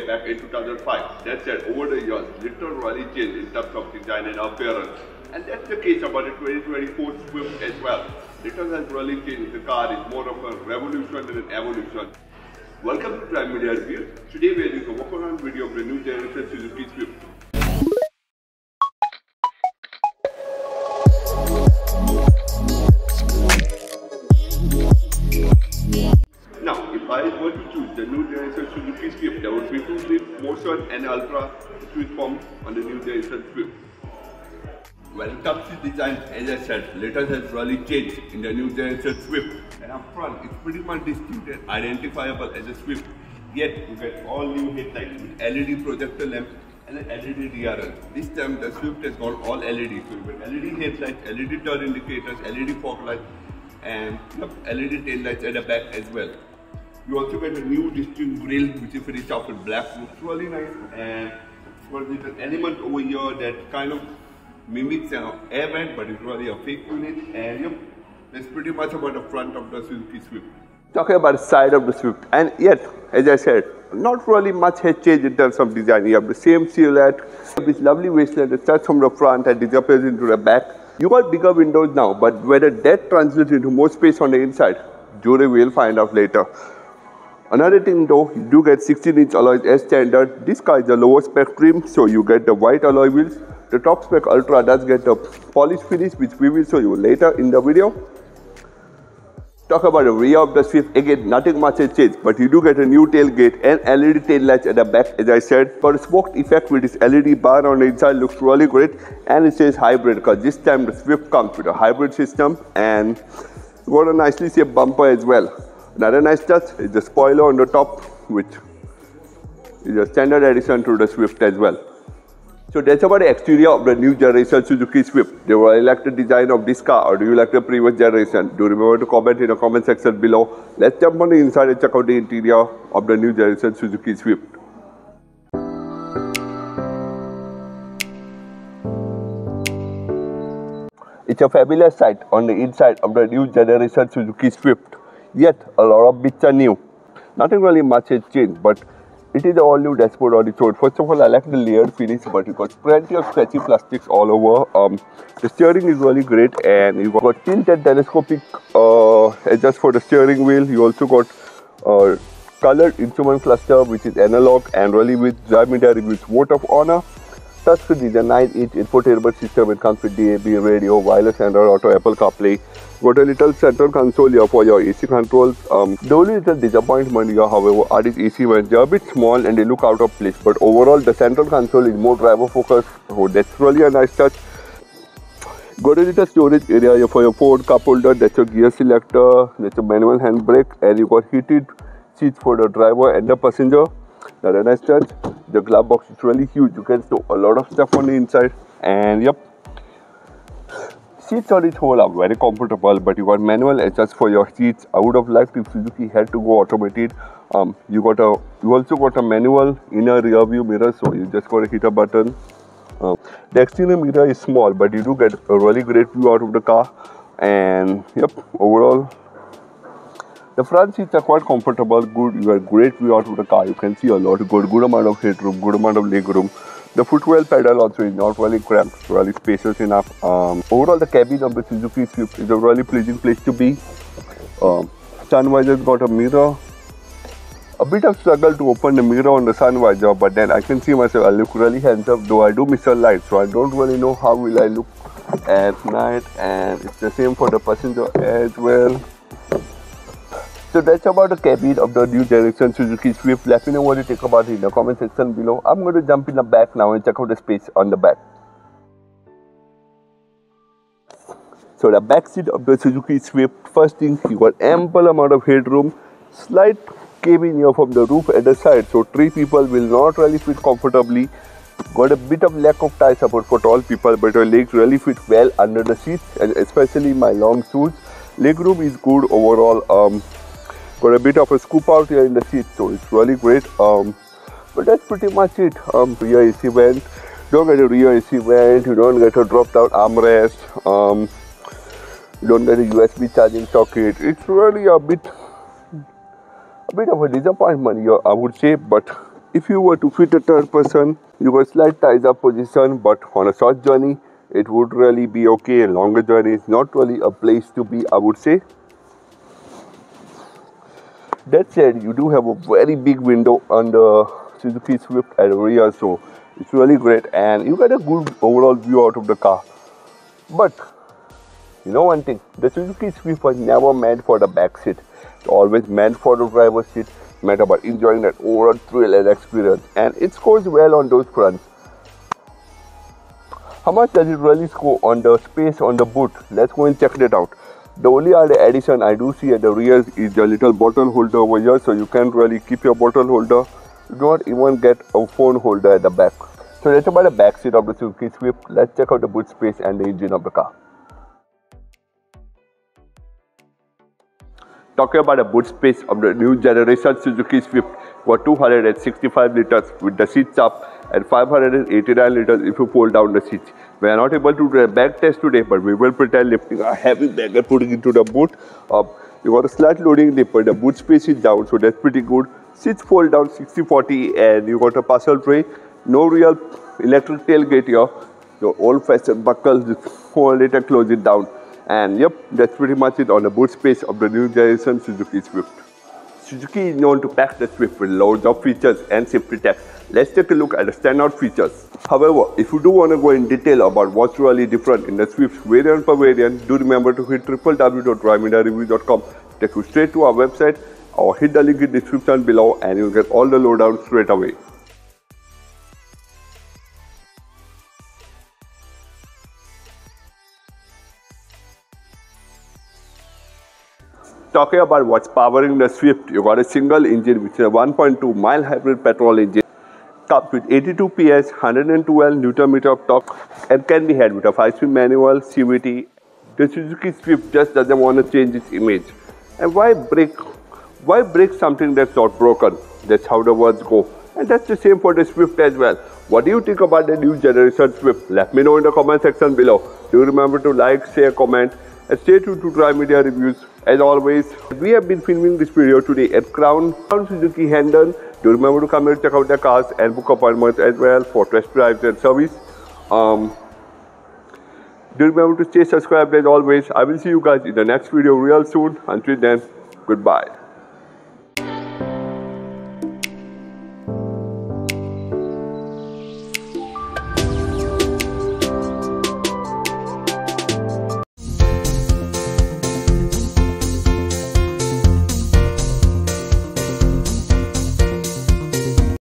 way back in 2005. That said, over the years, little really changed in terms of design and appearance. And that's the case about the 2024 Swift as well. Little has really changed. The car is more of a revolution than an evolution. Welcome to Drive Media Review. Today we are doing a walk around video of the new generation Suzuki generation Suzuki Swift, there would be two Swift Motion and Ultra Swift forms on the new generation Swift. When it comes to design, as I said, little has really changed in the new generation Swift. And up front, it's pretty much distinct and identifiable as a Swift. Yet, you get all new headlights with LED projector lamps and an LED DRL. This time, the Swift has got all LED. So you get LED headlights, LED turn indicators, LED fog lights, and LED tail lights at the back as well. You also get a new distinct grille which is finished off with black, looks really nice and well, there's an element over here that kind of mimics an airbag but it's really a fake unit and yep, that's pretty much about the front of the Suzuki Swift. Talking about the side of the Swift and yet, as I said, not really much has changed in terms of design. You have the same silhouette, this lovely waistline that starts from the front and disappears into the back. You got bigger windows now, but whether that translates into more space on the inside, jury will find out later. Another thing though, you do get 16 inch alloys as standard. This car is the lower spec trim, so you get the white alloy wheels. The top spec Ultra does get a polished finish, which we will show you later in the video. Talk about the rear of the Swift, again nothing much has changed, but you do get a new tailgate and LED tail lights at the back as I said. For the smoked effect with this LED bar on the inside looks really great and it says hybrid because this time the Swift comes with a hybrid system and got a nicely shaped bumper as well. Another nice touch is the spoiler on the top which is a standard addition to the Swift as well. So that's about the exterior of the new generation Suzuki Swift. Do you like the design of this car or do you like the previous generation? Do remember to comment in the comment section below. Let's jump on the inside and check out the interior of the new generation Suzuki Swift. It's a fabulous sight on the inside of the new generation Suzuki Swift. Yet a lot of bits are new. Nothing really much has changed, but it is all new dashboard on its own. First of all, I like the layered finish, but you got plenty of stretchy plastics all over. Um, the steering is really great, and you got tilted telescopic uh, adjust for the steering wheel. You also got uh, colored instrument cluster, which is analog and really with Xiaomi reviews vote of honor. Touchscreen is a 9-inch infotainment system. It comes with DAB, radio, wireless Android Auto, Apple CarPlay. Got a little central console here for your AC controls. Um, the only little disappointment here, however, are these AC vents. They're a bit small and they look out of place. But overall, the central console is more driver focused. So that's really a nice touch. Got a little storage area here for your phone, cup holder. That's your gear selector. That's your manual handbrake, and you got heated seats for the driver and the passenger. Another nice touch. The glove box is really huge. You can store a lot of stuff on the inside. And yep, seats on its whole are very comfortable. But you got manual adjust for your seats. I would have liked if Suzuki had to go automated. Um, you got a, you also got a manual inner rear view mirror. So you just got to hit a button. Uh, the exterior mirror is small, but you do get a really great view out of the car. And yep, overall the front seats are quite comfortable, good. You have great view out of the car. You can see a lot, good, good amount of headroom, good amount of leg room. The footwell pedal also is not really cramped, really spacious enough. Um, overall, the cabin of the Suzuki Swift is a really pleasing place to be. Um, sun visor's got a mirror. A bit of struggle to open the mirror on the sun visor, but then I can see myself. I look really handsome, though I do miss the light, so I don't really know how will I look at night. And it's the same for the passenger as well. So that's about the cabin of the new generation Suzuki Swift. Let me know what you think about it in the comment section below. I'm going to jump in the back now and check out the space on the back. So the back seat of the Suzuki Swift, first thing, you got ample amount of headroom, slight cabin here from the roof at the side, so three people will not really fit comfortably. Got a bit of lack of tie support for tall people, but your legs really fit well under the seats, and especially my long suits. Leg room is good overall. Um, got a bit of a scoop out here in the seat so it's really great um, but that's pretty much it. Um, rear AC vent don't get a rear AC vent you don't get a dropped out armrest. Um, you don't get a USB charging socket. It's really a bit a bit of a disappointment here I would say but if you were to fit a third person, you would slight ties up position, but on a short journey, it would really be okay. A longer journey is not really a place to be, I would say. That said, you do have a very big window on the Suzuki Swift at rear, so it's really great, and you get a good overall view out of the car. But you know one thing, the Suzuki Swift was never meant for the back seat. It's always meant for the driver's seat meant about enjoying that overall thrill and experience and it scores well on those fronts. How much does it really score on the space on the boot? Let's go and check that out. The only other addition I do see at the rear is the little bottle holder over here so you can really keep your bottle holder. You do not even get a phone holder at the back. So that's about the back seat of the Suzuki Swift. Let's check out the boot space and the engine of the car. Talking about the boot space of the new generation Suzuki Swift for 265 liters with the seats up and 589 liters if you pull down the seats. We are not able to do a bag test today, but we will pretend lifting a heavy bag and putting into the boot. Uh, you got a slight loading but the boot space is down, so that's pretty good. Seats fold down 60-40 and you got a parcel tray. No real electric tailgate here. The old-fashioned buckle, just hold it and close it down. And yep, that's pretty much it on the boot space of the new generation Suzuki Swift. Suzuki is known to pack the Swift with loads of features and safety tech. Let's take a look at the standout features. However, if you do want to go in detail about what's really different in the Swift variant per variant, do remember to hit www.drivemediareview.com. Take you straight to our website or hit the link in the description below and you'll get all the lowdown straight away. Talking about what's powering the Swift, you got a single engine which is a 1.2 mild hybrid petrol engine. Comes with 82 PS, 112 Newton meter of torque, and can be had with a 5-speed manual CVT. The Suzuki Swift just doesn't want to change its image. And why break? Why break something that's not broken? That's how the words go. And that's the same for the Swift as well. What do you think about the new generation Swift? Let me know in the comment section below. Do remember to like, share, comment, and stay tuned to Drive Media Reviews. As always, we have been filming this video today at Crown, Crown Suzuki Hendon. Do remember to come and check out their cars and book appointments as well for test drives and service. Um, do remember to stay subscribed as always. I will see you guys in the next video real soon. Until then, goodbye.